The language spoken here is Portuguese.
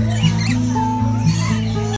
Música